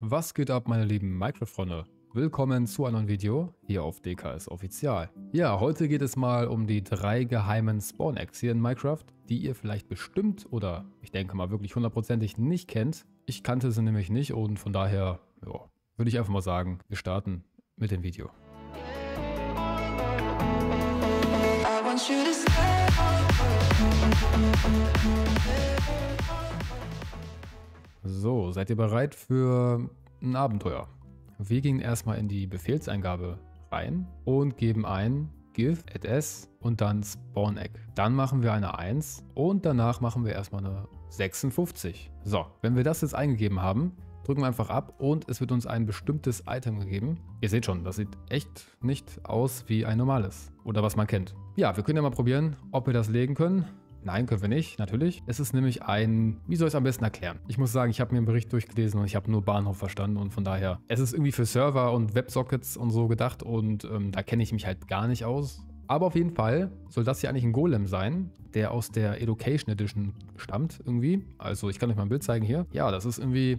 Was geht ab, meine lieben Minecraft-Freunde? Willkommen zu einem Video hier auf DKS Offizial. Ja, heute geht es mal um die drei geheimen Spawn-Eggs hier in Minecraft, die ihr vielleicht bestimmt oder ich denke mal wirklich hundertprozentig nicht kennt. Ich kannte sie nämlich nicht und von daher ja, würde ich einfach mal sagen, wir starten mit dem Video. So, seid ihr bereit für ein Abenteuer? Wir gehen erstmal in die Befehlseingabe rein und geben ein give at s und dann spawn egg. Dann machen wir eine 1 und danach machen wir erstmal eine 56. So, wenn wir das jetzt eingegeben haben, drücken wir einfach ab und es wird uns ein bestimmtes Item gegeben. Ihr seht schon, das sieht echt nicht aus wie ein normales oder was man kennt. Ja, wir können ja mal probieren, ob wir das legen können. Nein, können wir nicht, natürlich. Es ist nämlich ein, wie soll ich es am besten erklären? Ich muss sagen, ich habe mir einen Bericht durchgelesen und ich habe nur Bahnhof verstanden und von daher, es ist irgendwie für Server und Websockets und so gedacht und ähm, da kenne ich mich halt gar nicht aus. Aber auf jeden Fall soll das hier eigentlich ein Golem sein, der aus der Education Edition stammt irgendwie. Also ich kann euch mal ein Bild zeigen hier. Ja, das ist irgendwie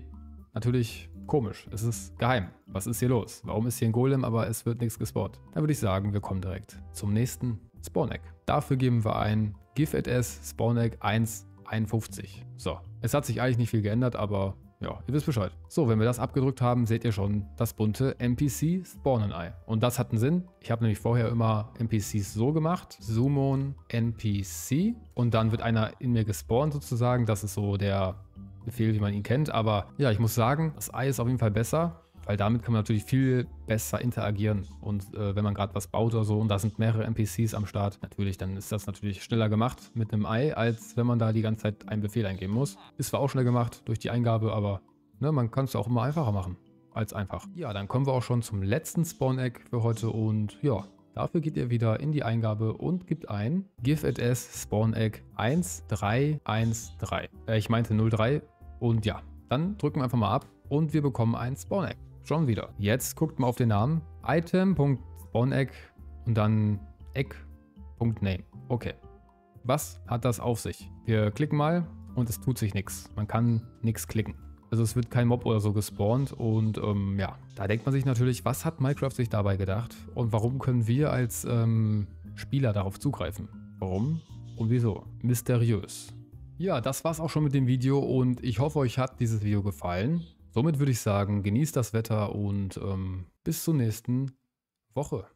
natürlich komisch. Es ist geheim. Was ist hier los? Warum ist hier ein Golem, aber es wird nichts gespawnt? Dann würde ich sagen, wir kommen direkt zum nächsten Spawn-Egg. Dafür geben wir ein GIF.S SpawnEgg 151. So, es hat sich eigentlich nicht viel geändert, aber ja, ihr wisst Bescheid. So, wenn wir das abgedrückt haben, seht ihr schon das bunte NPC Spawnen Eye. Und das hat einen Sinn. Ich habe nämlich vorher immer NPCs so gemacht. Summon NPC. Und dann wird einer in mir gespawnt sozusagen. Das ist so der Befehl, wie man ihn kennt. Aber ja, ich muss sagen, das Eye ist auf jeden Fall besser weil damit kann man natürlich viel besser interagieren. Und äh, wenn man gerade was baut oder so und da sind mehrere NPCs am Start, natürlich, dann ist das natürlich schneller gemacht mit einem Ei, als wenn man da die ganze Zeit einen Befehl eingeben muss. Ist zwar auch schnell gemacht durch die Eingabe, aber ne, man kann es auch immer einfacher machen als einfach. Ja, dann kommen wir auch schon zum letzten Spawn-Egg für heute und ja, Dafür geht ihr wieder in die Eingabe und gibt ein give at s spawn egg 1313. Äh, ich meinte 03 und ja, dann drücken wir einfach mal ab und wir bekommen ein Spawn Egg. Schon wieder. Jetzt guckt mal auf den Namen. Item.spawnEgg und dann Egg.name. Okay. Was hat das auf sich? Wir klicken mal und es tut sich nichts. Man kann nichts klicken. Also es wird kein Mob oder so gespawnt und ähm, ja, da denkt man sich natürlich, was hat Minecraft sich dabei gedacht und warum können wir als ähm, Spieler darauf zugreifen? Warum und wieso? Mysteriös. Ja, das war's auch schon mit dem Video und ich hoffe, euch hat dieses Video gefallen. Somit würde ich sagen, genießt das Wetter und ähm, bis zur nächsten Woche.